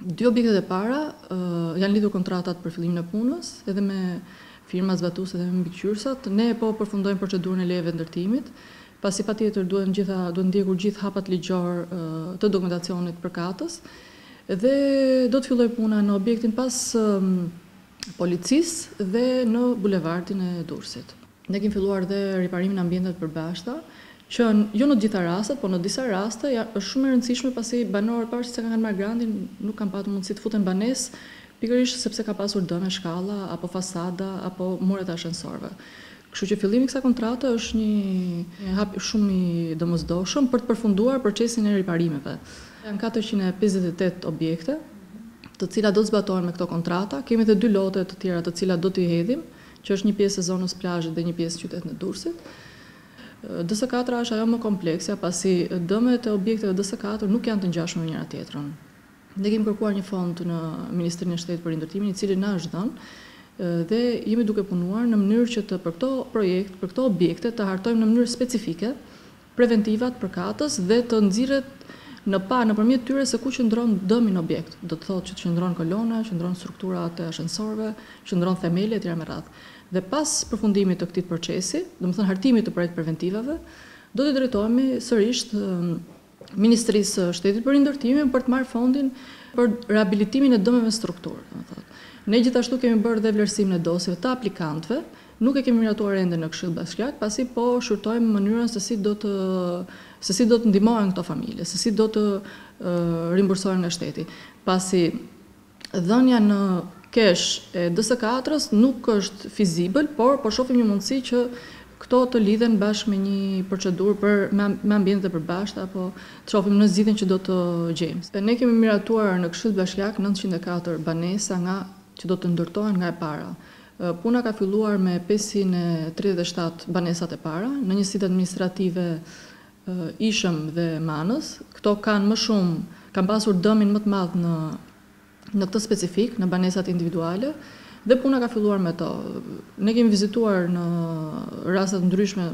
Dy objektet e para janë lidhur kontratat për fillimin e punës, edhe me firmat zbatuese dhe me mbikëqyrësat. Ne po përfundojmë procedurën e lejeve të ndërtimit, pasi patjetër duhen gjitha duhet ndjekur gjithë hapat ligjorë të dokumentacionit përkatës. Dhe do të fillojë puna në objektin pas policisë dhe në bulevardin e Durrësit. Ne kemi filluar dhe riparimin e ambienteve të përbashkëta, që jo në të gjitha rastet, por në disa raste janë është shumë e rëndësishme pasi banorët pavarësisht se kanë kanë marrë grantin nuk kanë patur mundësi të futen në banesë pikërisht sepse ka pasur dëme shkalla apo fasada apo muret e ashensorëve. Kështu që fillimi i kësaj kontrate është një një hap shumë i domosdoshëm për të përfunduar procesin e riparimeve. Janë katërqind e pesëdhjetë e tetë objekte të cilat do të zbatohen me këto kontrata, kemi edhe dy lote të tjera të cilat do t'i hedhim që është një pjesë e zonës së plazhit dhe një pjesë qytetin e Durrësit. DS katër është ajo më kompleksja, pasi dëmet e objekteve DS katër nuk janë të ngjashme me njëra tjetrën. Ne kemi kërkuar një fond në Ministrinë e Shtetit për Rindërtimin, i cili na është dhënë, dhe jemi duke punuar në mënyrë që të për këto projekt, për këto objekte të hartojmë në mënyrë specifike preventivat përkatës dhe të nxirret në pah nëpërmjet tyre se ku qëndron dëmi në objekt, do të thotë që qëndron te kolona, qëndron te strukturat e ashensorëve, qëndron te themeli etj me radhë. Dhe pas përfundimit të këtij procesi, domethënë hartimit të projekt preventivave, do t'i drejtohemi sërish Ministrisë së Shtetit për rindërtimin për të marrë fondin për rehabilitimin e dëmeve në strukturë, do të thotë. Ne gjithashtu kemi bërë dhe vlerësimin e dosjeve të aplikantëve Nuk e kemi miratuar ende në Këshill Bashkiak, pasi po shqyrtojmë mënyrën se si do të se si do të ndihmohen këto familje, se si do të rimbursohen nga shteti, pasi dhënia në kesh e DS katrës nuk është fizibël, por po shohim një mundësi që këto të lidhen bashkë me një procedurë për me ambjente të përbashkëta apo të shohim ne zgjidhjen që do të gjejmë. Ne kemi miratuar në Këshill Bashkiak nëntëqind e katër banesa nga që do të ndërtohen nga e para Puna ka filluar me pesëqind e tridhjetë e shtatë banesat e para, në njësitë administrative Ishëm dhe Manëz. Këto kanë më shumë, kanë pasur dëmin më të madh në në këtë specifik, në banesat individuale dhe puna ka filluar me to. Ne kemi vizituar në raste të ndryshme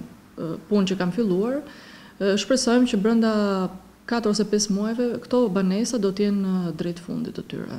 punë që kanë filluar. Shpresojmë që brenda katër ose pesë muajve këto banesa do të jenë drejt fundit të tyre.